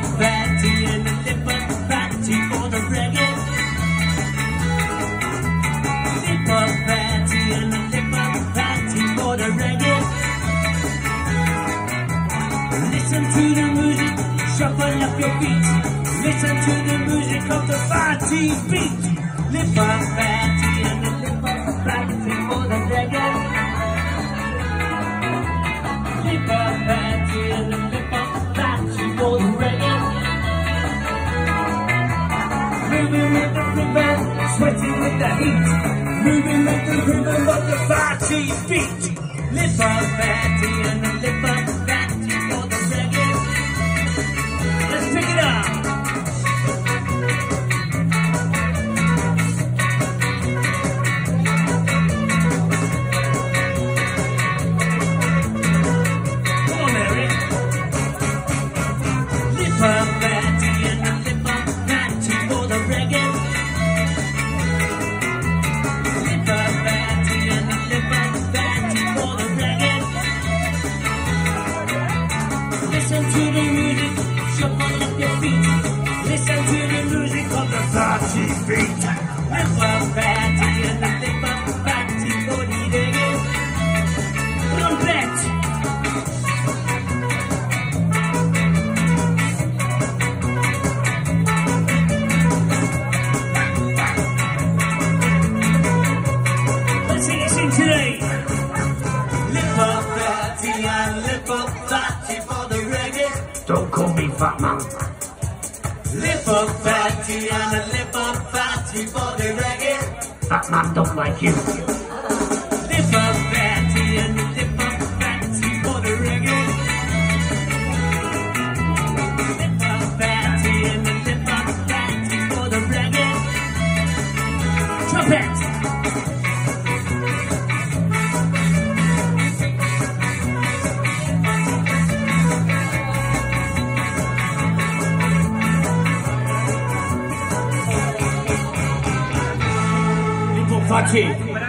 up fatty and a lip up fatty for the reggae. Lip up fatty and a lip up fatty for the reggae. Listen to the music, shuffle up your feet. Listen to the music of the fatty beat. Lip up sweating with the heat. Moving like the rhythm of the fatty beat. Lip up fatty and a lip Listen to the music, shuffle up your feet. Listen to the music of the fatty beat. And a lip up fatty for the reggae. Trompet. Let's sing it today. Don't call me fat man. Lip up fatty and a lip up fatty for the reggae. That man don't like you. Lip up fatty and a lip up fatty for the reggae. Lip up fatty and a lip up fatty for the reggae. Trumpet. Fatty.